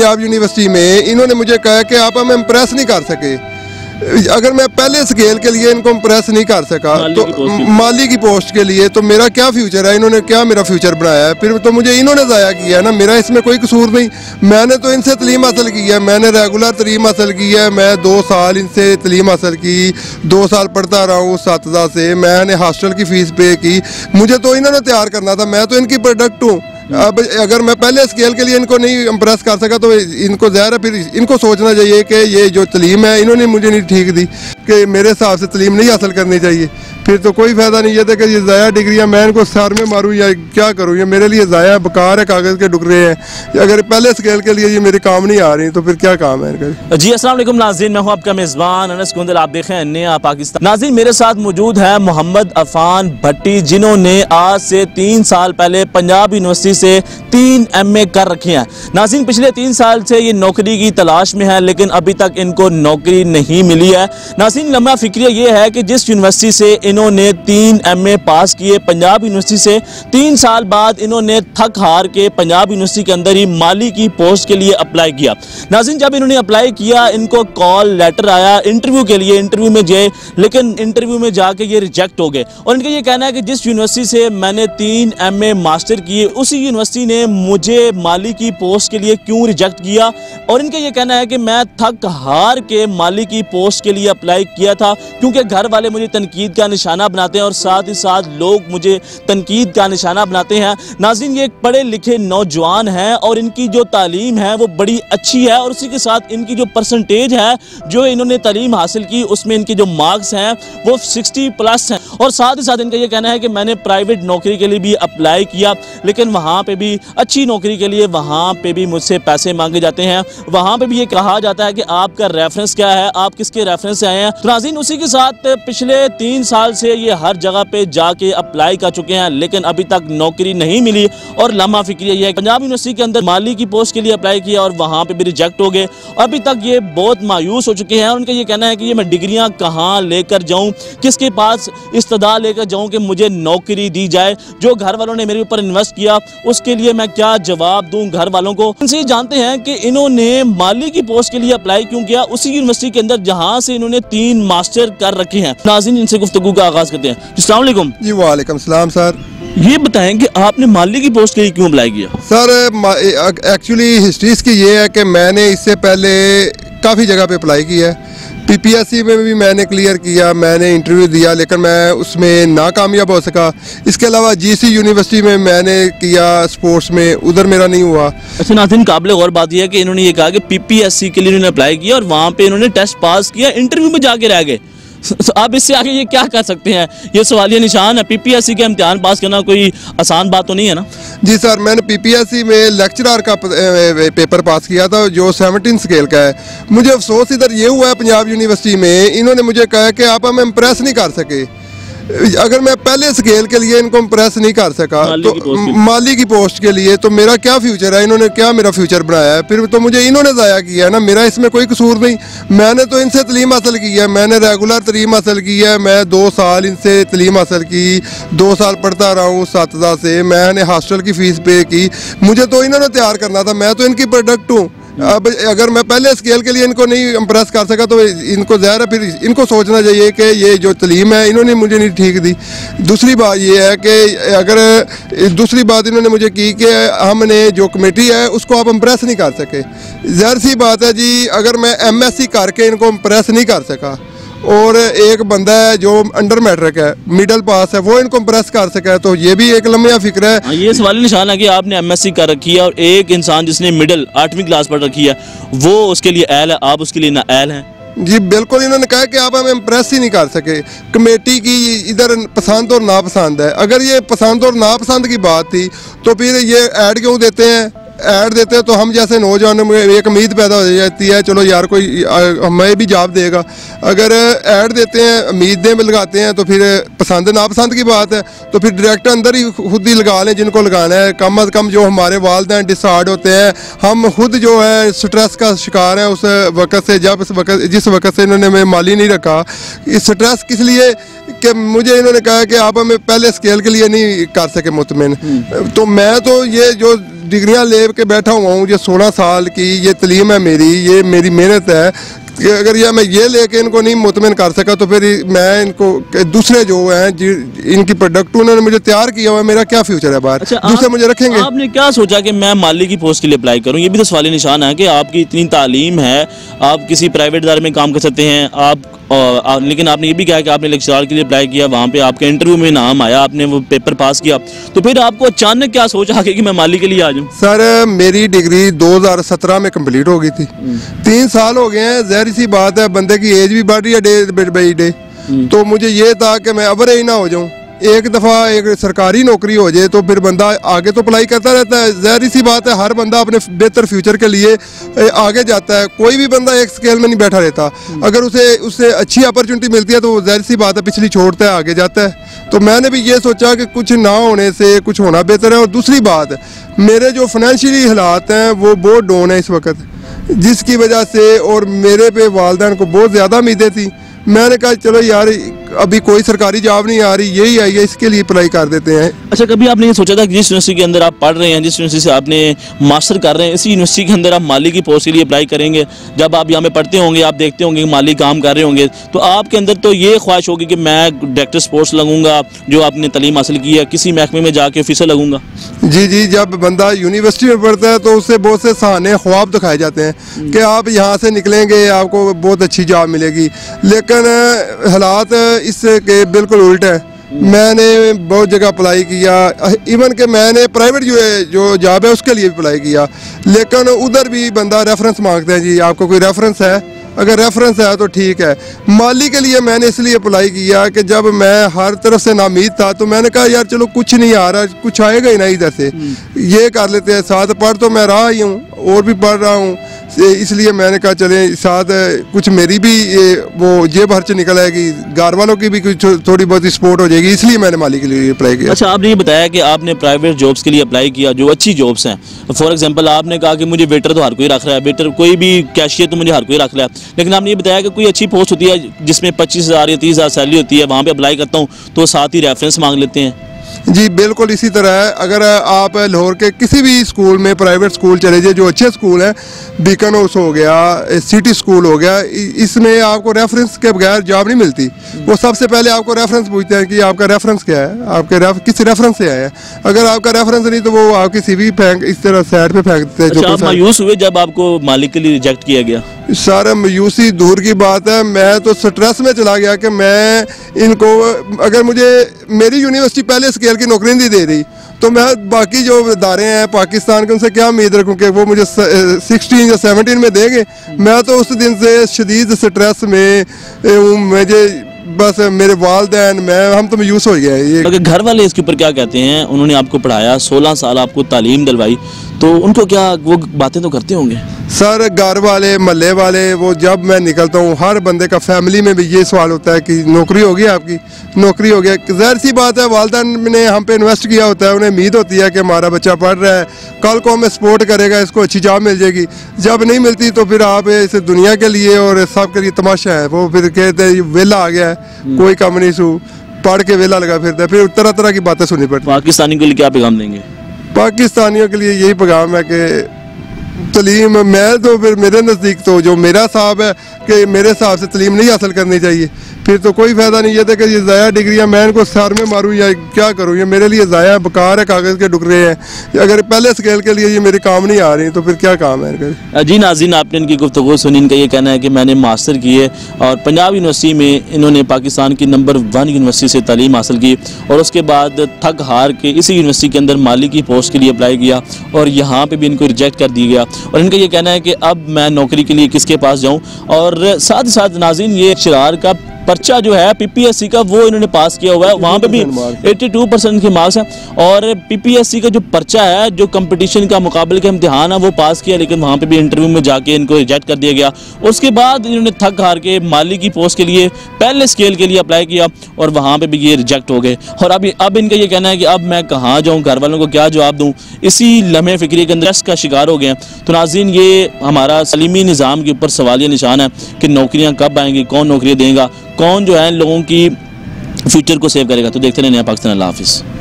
Punjab university में इन्होंने मुझे कहा कि आप हमें इम्प्रेस नहीं कर सके। अगर मैं पहले स्केल के लिए इनको इम्प्रेस नहीं कर सका माली तो। माली की पोस्ट के लिए तो मेरा क्या फ्यूचर है? इन्होंने क्या मेरा फ्यूचर बनाया है? फिर तो मुझे इन्होंने ज़ाया किया है ना मेरा इसमें कोई कसूर नहीं। मैंने तो इनसे तलीम हासिल की है मैंने रेगुलर तलीम हासिल की है मैं दो साल इनसे तलीम हासिल की दो साल पढ़ता रहा हूँ सातदा से मैंने हॉस्टल की फ़ीस पे की। मुझे तो इन्होंने तैयार करना था मैं तो इनकी प्रोडक्ट हूँ। अब अगर मैं पहले स्केल के लिए इनको नहीं इम्प्रेस कर सका तो इनको ज़ाहिर है फिर इनको सोचना चाहिए कि ये जो तलीम है, इन्होंने मुझे नहीं ठीक दी कि मेरे हिसाब से तलीम नहीं हासिल करनी चाहिए। फिर तो कोई फ़ायदा नहीं, ये था कि ये ज़ाया डिग्रियाँ मैं इनको सर में मारूँ या क्या करूँ? ये मेरे लिए ज़ाया बेकार है, कागज़ के डुकरे हैं। अगर पहले स्केल के लिए ये मेरे काम नहीं आ रही तो फिर क्या काम है इनका जी? असल नाजीन मैं हूँ आपका मेज़बान अनस कुंदल। आप देख रहे नया पाकिस्तान। नाजीन मेरे साथ मौजूद है मोहम्मद अफान भट्टी, जिन्होंने आज से तीन साल पहले पंजाब यूनिवर्सिटी से तीन एमए कर रखे हैं। नाजीन पिछले तीन साल से ये नौकरी की तलाश में है, लेकिन अभी तक इनको नौकरी नहीं मिली है। नाजीन लंबा फिक्रिया ये है कि जिस यूनिवर्सिटी से इन्होंने तीन एमए पास किए, पंजाब यूनिवर्सिटी से तीन साल बाद इन्होंने थक हार के पंजाब यूनिवर्सिटी के अंदर ही माली की पोस्ट के लिए अप्लाई किया। नाजिन जब इन्होंने अप्लाई किया, इनको कॉल लेटर आया इंटरव्यू के लिए, इंटरव्यू में गए, लेकिन इंटरव्यू में जाके ये रिजेक्ट हो गए। और इनका ये कहना है कि जिस यूनिवर्सिटी से मैंने तीन एमए मास्टर किए, उसी यूनिवर्सिटी ने मुझे माली की पोस्ट के लिए क्यों रिजेक्ट किया? और इनका ये कहना है कि मैं थक हार के माली की पोस्ट के लिए अप्लाई किया था, क्योंकि घर वाले मुझे तनकीद का निशाना बनाते हैं और साथ ही साथ लोग मुझे तनकीद का निशाना बनाते हैं। नाजिन ये एक पढ़े लिखे नौजवान हैं और इनकी जो तालीम है वो बड़ी अच्छी है और उसी के साथ इनकी जो परसेंटेज है, जो इन्होंने तालीम हासिल की, उसमें इनके जो मार्क्स हैं वो 60 प्लस हैं। और साथ ही साथ इनका ये कहना है कि मैंने प्राइवेट नौकरी के लिए भी अप्लाई किया, लेकिन वहाँ पे भी अच्छी नौकरी के लिए वहाँ पे भी मुझसे पैसे मांगे जाते हैं। वहाँ पे भी ये कहा जाता है कि आपका रेफरेंस क्या है? आप किसके रेफरेंस से आए हैं? तो नाज़रीन, उसी के साथ पिछले तीन साल से ये हर जगह पे जाके अप्लाई कर चुके हैं, लेकिन अभी तक नौकरी नहीं मिली। और लम्हा फिक्रिया ये है पंजाब यूनिवर्सिटी के अंदर माली की पोस्ट के लिए अप्लाई किया और वहाँ पर भी रिजेक्ट हो गए। अभी तक ये बहुत मायूस हो चुके हैं उनका ये कहना है कि ये मैं डिग्रियाँ कहाँ लेकर जाऊँ? किसके पास इस्तदा लेकर जाऊँ कि मुझे नौकरी दी जाए? जो घर वालों ने मेरे ऊपर इन्वेस्ट किया उसके लिए मैं क्या जवाब दूँ घर वालों को? इनसे ये जानते हैं कि इन्होंने माली की पोस्ट के लिए अप्लाई क्यों किया? उसी यूनिवर्सिटी के अंदर जहाँ से इन्होंने तीन मास्टर कर रखे हैं। नाजिन इनसे गुफ्तगू का आगाज़ करते हैं। जी वालेकुम। सलाम सर। ये बताएँ कि आपने माली की पोस्ट के लिए क्यों अप्लाई किया? सर एक्चुअली हिस्ट्री इसकी ये है कि मैंने इससे पहले काफ़ी जगह पे अप्लाई किया है। पीपीएससी में भी मैंने क्लियर किया, मैंने इंटरव्यू दिया, लेकिन मैं उसमें नाकामयाब हो सका। इसके अलावा जीसी यूनिवर्सिटी में मैंने किया स्पोर्ट्स में, उधर मेरा नहीं हुआ। अच्छा नाथिन काबिल और बात यह है कि इन्होंने ये कहा कि पीपीएससी के लिए इन्होंने अप्लाई किया और वहाँ पे इन्होंने टेस्ट पास किया इंटरव्यू में जाके रह गए। तो आप इससे आगे ये क्या कर सकते हैं? ये सवालिया निशान है। पीपीएससी के इम्तिहान पास करना कोई आसान बात तो नहीं है ना? जी सर, मैंने पीपीएससी में लेक्चरार का पेपर पास किया था, जो 17 स्केल का है। मुझे अफसोस इधर ये हुआ है, पंजाब यूनिवर्सिटी में। इन्होंने मुझे कहा कि आप हम इम्प्रेस नहीं कर सके। अगर मैं पहले स्केल के लिए इनको इम्प्रेस नहीं कर सका माली तो की। माली की पोस्ट के लिए तो मेरा क्या फ्यूचर है? इन्होंने क्या मेरा फ्यूचर बनाया है? फिर तो मुझे इन्होंने ज़ाया किया है ना? मेरा इसमें कोई कसूर नहीं। मैंने तो इनसे तलीम हासिल की है। मैंने रेगुलर तलीम हासिल की है। मैं दो साल इनसे तलीम हासिल की। दो साल पढ़ता रहा हूँ सातदा से। मैंने हॉस्टल की फ़ीस पे की। मुझे तो इन्होंने तैयार करना था। मैं तो इनकी प्रोडक्ट हूँ। अब अगर मैं पहले स्केल के लिए इनको नहीं इम्प्रेस कर सका तो इनको ज़ाहिर है फिर इनको सोचना चाहिए कि ये जो तलीम है, इन्होंने मुझे नहीं ठीक दी। दूसरी बात ये है कि अगर, दूसरी बात इन्होंने मुझे की कि हमने जो कमेटी है, उसको आप इम्प्रेस नहीं कर सके। ज़ाहिर सी बात है जी, अगर मैं एम एस सी करके इनको इम्प्रेस नहीं कर सका और एक बंदा है जो अंडर मैट्रिक है मिडल पास है वो इनको इम्प्रेस कर सका है तो ये भी एक लंबा फ़िक्र है। हाँ, ये सवाल निशान है कि आपने एमएससी कर रखी है और एक इंसान जिसने मिडिल आठवीं क्लास पढ़ रखी है वो उसके लिए एल है आप उसके लिए ना एल हैं? जी बिल्कुल इन्होंने कहा कि आप हमें इम्प्रेस ही नहीं कर सके। कमेटी की इधर पसंद और नापसंद है। अगर ये पसंद और नापसंद की बात थी तो फिर ये ऐड क्यों देते हैं? ऐड देते हैं तो हम जैसे नौजवानों में एक उम्मीद पैदा हो जाती है चलो यार कोई हमें भी जॉब देगा। अगर ऐड देते हैं उम्मीदें भी लगाते हैं तो फिर पसंद नापसंद की बात है तो फिर डायरेक्ट अंदर ही खुद ही लगा लें जिनको लगाना है। कम अज़ कम जो हमारे वालद डिसार्ड होते हैं हम खुद जो है स्ट्रेस का शिकार हैं उस वक्त से जब इस वक्त जिस वक्त से इन्होंने हमें माली नहीं रखा। इस स्ट्रेस किस लिए कि मुझे इन्होंने कहा कि आप हमें पहले स्केल के लिए नहीं कर सके मुतमिन। तो मैं तो ये जो डिग्रियाँ ले के बैठा हुआ हूँ ये सोलह साल की ये तलीम है मेरी ये मेरी मेहनत है। कि अगर यह मैं ये लेके इनको नहीं मुतमिन कर सका तो फिर मैं इनको दूसरे जो हैं इनकी प्रोडक्ट उन्होंने मुझे तैयार किया हुआ है मेरा क्या फ्यूचर है बाहर? अच्छा, दूसरे आप- मुझे रखेंगे? आपने क्या सोचा कि मैं माली की पोस्ट के लिए अप्लाई करूँ? ये भी तो सवाल निशान है कि आपकी इतनी तालीम है आप किसी प्राइवेट इदारे में काम कर सकते हैं आप और, आ, लेकिन आपने ये भी कहा कि आपने लेक्चरार के लिए अप्लाई किया वहाँ पे आपके इंटरव्यू में नाम आया आपने वो पेपर पास किया। तो फिर आपको अचानक क्या सोच आ कि मैं माली के लिए आ जाऊँ? सर मेरी डिग्री 2017 में कंप्लीट हो गई थी। तीन साल हो गए हैं जहर सी बात है बंदे की एज भी बढ़ रही है डे बाई डे तो मुझे ये था कि मैं अवर ही ना हो जाऊँ। एक दफ़ा एक सरकारी नौकरी हो जाए तो फिर बंदा आगे तो अप्लाई करता रहता है। जहरी सी बात है हर बंदा अपने बेहतर फ्यूचर के लिए आगे जाता है। कोई भी बंदा एक स्केल में नहीं बैठा रहता। अगर उसे उससे अच्छी अपॉर्चुनिटी मिलती है तो जहरी सी बात है पिछली छोड़ता है आगे जाता है। तो मैंने भी ये सोचा कि कुछ ना होने से कुछ होना बेहतर है। और दूसरी बात मेरे जो फाइनेंशियली हालात हैं वो बहुत डाउन है इस वक्त। जिसकी वजह से और मेरे पे वालदेन को बहुत ज़्यादा उम्मीदें थी। मैंने कहा चलो यार अभी कोई सरकारी जॉब नहीं आ रही यही आई है इसके लिए अप्लाई कर देते हैं। अच्छा कभी आपने ये सोचा था कि जिस यूनिवर्सिटी के अंदर आप पढ़ रहे हैं जिस यूनिवर्सिटी से आपने मास्टर कर रहे हैं इसी यूनिवर्सिटी के अंदर आप माली की पोस्ट के लिए अप्लाई करेंगे? जब आप यहाँ पे पढ़ते होंगे आप देखते होंगे कि माली काम कर रहे होंगे तो आपके अंदर तो ये ख्वाहिश होगी कि मैं डायरेक्टर स्पोर्ट्स लगूँगा जो आपने तलीम हासिल की है किसी महकमे में जाके ऑफिसर लगूँगा? जी जी जब बंदा यूनिवर्सिटी में पढ़ता है तो उससे बहुत से सहाने ख्वाब दिखाए जाते हैं कि आप यहाँ से निकलेंगे आपको बहुत अच्छी जॉब मिलेगी। लेकिन हालात इसके बिल्कुल उल्ट है। मैंने बहुत जगह अप्लाई किया। इवन के मैंने प्राइवेट जो है जो जॉब है उसके लिए भी अप्लाई किया। लेकिन उधर भी बंदा रेफरेंस मांगते हैं जी आपको कोई रेफरेंस है? अगर रेफरेंस है तो ठीक है। माली के लिए मैंने इसलिए अप्लाई किया कि जब मैं हर तरफ़ से नामीद था तो मैंने कहा यार चलो कुछ नहीं आ रहा कुछ आएगा ही ना इधर से। ये कर लेते हैं साथ पढ़ तो मैं रहा ही हूँ और भी पढ़ रहा हूँ। इसलिए मैंने कहा, चले, साथ, कुछ मेरी भी, ये, वो जेब खर्च निकल आएगी। घर वालों की भी कुछ थोड़ी बहुत सपोर्ट हो जाएगी, इसलिए मैंने माली के लिए अप्लाई किया। अच्छा आपने ये बताया कि आपने प्राइवेट जॉब्स के लिए अप्लाई किया, जो अच्छी जॉब्स हैं। फॉर एग्जांपल आपने कहा कि मुझे वेटर तो हर कोई रख रहा है वेटर कोई भी कैशियर तो मुझे हर कोई रख रहा है। लेकिन आपने ये बताया कि कोई अच्छी पोस्ट होती है, जिसमें पच्चीस हज़ार या तीस हज़ार सैलरी होती है, वहाँ पर अप्लाई करता हूँ तो साथ ही रेफरेंस मांग लेते हैं। जी बिल्कुल इसी तरह है। अगर आप लाहौर के किसी भी स्कूल में प्राइवेट स्कूल चले जाइए जो अच्छे स्कूल हैं बीकन हाउस हो गया सिटी स्कूल हो गया इसमें आपको रेफरेंस के बगैर जॉब नहीं मिलती। वो सबसे पहले आपको रेफरेंस पूछते हैं कि आपका रेफरेंस क्या है? आपके रेफ, किस रेफरेंस से आए हैं? अगर आपका रेफरेंस नहीं तो वो आपकी सीवी फेंक इस तरह साइड पे फेंक देते हैं अच्छा मायूस हुए जब आपको मालिक के लिए रिजेक्ट किया गया? सारा मायूसी दूर की बात है। मैं तो स्ट्रेस में चला गया कि मैं इनको, अगर मुझे मेरी यूनिवर्सिटी पहले स्केल की नौकरी नहीं दे रही तो मैं बाकी जो इदारे हैं पाकिस्तान के, उनसे क्या उम्मीद रखूँ कि वो मुझे सिक्सटीन या सेवनटीन में देंगे? मैं तो उस दिन से शदीद स्ट्रेस में मुझे बस मेरे वालदेन, मैं, हम तो मायूस हो गए ये घर वाले इसके ऊपर क्या कहते हैं? उन्होंने आपको पढ़ाया, सोलह साल आपको तालीम दिलवाई तो उनको क्या वो बातें तो करते होंगे? सर घर वाले महल्ले वाले वो जब मैं निकलता हूँ हर बंदे का फैमिली में भी ये सवाल होता है कि नौकरी होगी आपकी? नौकरी हो गया ज़ाहिर सी बात है वालदान ने हम पे इन्वेस्ट किया होता है उन्हें उम्मीद होती है कि हमारा बच्चा पढ़ रहा है। कल को हमें सपोर्ट करेगा इसको अच्छी जॉब मिल जाएगी। जब नहीं मिलती तो फिर आप इस दुनिया के लिए और सब के लिए तमाशा है। वो फिर कहते हैं वेला आ गया है कोई कम नहीं सू पढ़ के वेला लगा फिरता है। फिर तरह तरह की बातें सुननी पड़ती पाकिस्तानी के लिए क्या पैगाम देंगे? पाकिस्तानियों के लिए यही पैगाम है कि तलीम, मैं तो फिर मेरे नज़दीक तो जो मेरा हिसाब है कि मेरे हिसाब से तलीम नहीं हासिल करनी चाहिए। फिर तो कोई फ़ायदा नहीं, ये था कि ये ज़ाया डिग्रियाँ मैं इनको सर में मारूँ या क्या करूँ? ये मेरे लिए ज़ाया बेकार है, कागज़ के डुकरे हैं। अगर पहले स्केल के लिए ये मेरे काम नहीं आ रही तो फिर क्या काम है इनका? जी नाजीन आपने इनकी गुफ्तु सुनी, इनका ये कहना है कि मैंने मास्टर किए और पंजाब यूनिवर्सिटी में इन्होंने पाकिस्तान की नंबर वन यूनिवर्सिटी से तालीम हासिल की और उसके बाद थक हार के इसी यूनिवर्सिटी के अंदर माली की पोस्ट के लिए अप्लाई किया और यहाँ पर भी इनको रिजेक्ट कर दिया गया। और इनका ये कहना है कि अब मैं नौकरी के लिए किसके पास जाऊँ? और साथ ही साथ नाजिन ये शरार का पर्चा जो है पीपीएससी का वो इन्होंने पास किया हुआ है। वहाँ पे भी 82 परसेंट के मार्क्स हैं और पीपीएससी का जो पर्चा है जो कंपटीशन का मुकाबले का इम्तिहान है वो पास किया लेकिन वहाँ पे भी इंटरव्यू में जाके इनको रिजेक्ट कर दिया गया। उसके बाद इन्होंने थक हार के माली की पोस्ट के लिए पहले स्केल के लिए अप्लाई किया और वहाँ पे भी ये रिजेक्ट हो गए। और अभी अब इनका ये कहना है कि अब मैं कहाँ जाऊँ घर वालों को क्या जवाब दूँ? इसी लम्हे फिक्री के अंदर का शिकार हो गए हैं। तो नाजीन ये हमारा सलीमी निज़ाम के ऊपर सवालिया निशान है कि नौकरियाँ कब आएँगी कौन नौकरियाँ देगा कौन जो है लोगों की फ्यूचर को सेव करेगा? तो देखते रहे नया पाकिस्तान अल्लाह हाफिज़